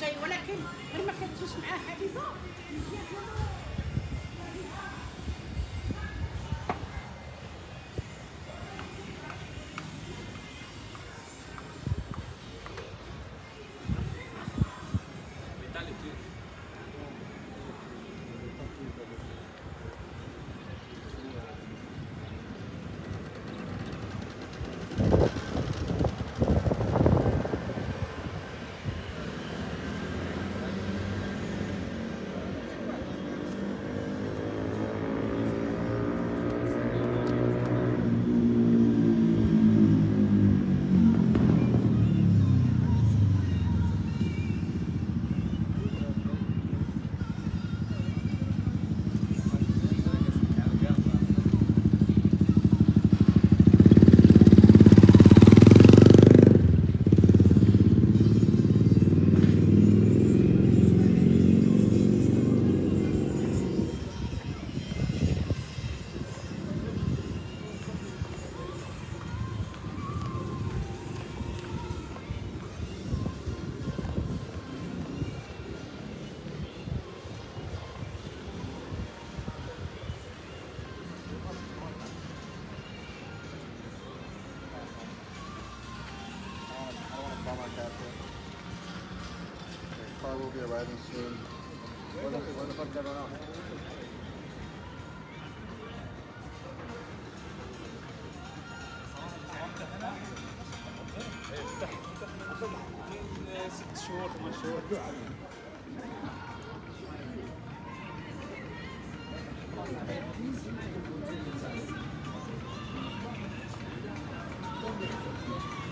جاي ولكن غير ما كنتيش معاه حبيبه the fuck did I run out? ست شهور ثمان شهور Oui,